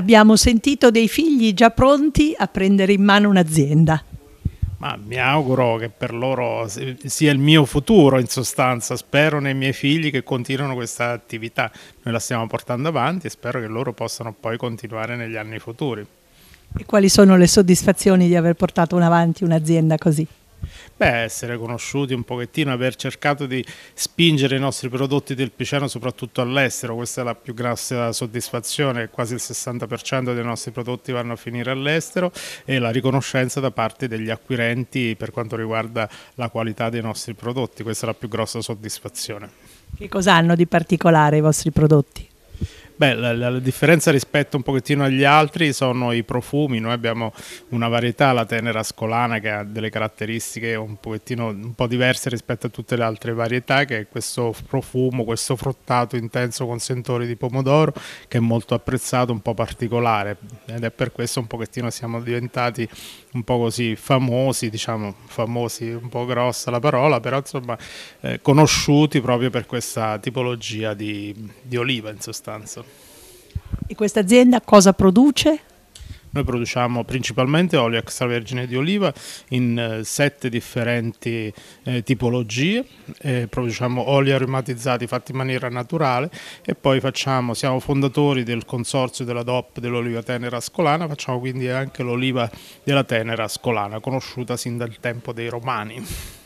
Abbiamo sentito dei figli già pronti a prendere in mano un'azienda. Ma mi auguro che per loro sia il mio futuro in sostanza, spero nei miei figli che continuino questa attività, noi la stiamo portando avanti e spero che loro possano poi continuare negli anni futuri. E quali sono le soddisfazioni di aver portato avanti un'azienda così? Beh, essere conosciuti un pochettino, aver cercato di spingere i nostri prodotti del Piceno soprattutto all'estero, questa è la più grossa soddisfazione, quasi il 60% dei nostri prodotti vanno a finire all'estero e la riconoscenza da parte degli acquirenti per quanto riguarda la qualità dei nostri prodotti, questa è la più grossa soddisfazione. Che cosa hanno di particolare i vostri prodotti? Beh, la, la, differenza rispetto un pochettino agli altri sono i profumi, noi abbiamo una varietà, la tenera ascolana che ha delle caratteristiche un pochettino un po' diverse rispetto a tutte le altre varietà, che è questo profumo, questo fruttato intenso con sentori di pomodoro che è molto apprezzato, un po' particolare ed è per questo un pochettino siamo diventati un po' così famosi, diciamo famosi, un po' grossa la parola, però insomma eh, conosciuti proprio per questa tipologia di, di oliva in sostanza. E questa azienda cosa produce? Noi produciamo principalmente olio extravergine di oliva in eh, sette differenti eh, tipologie, eh, produciamo oli aromatizzati fatti in maniera naturale e poi facciamo, siamo fondatori del consorzio della DOP dell'oliva tenera ascolana, facciamo quindi anche l'oliva della tenera ascolana, conosciuta sin dal tempo dei romani.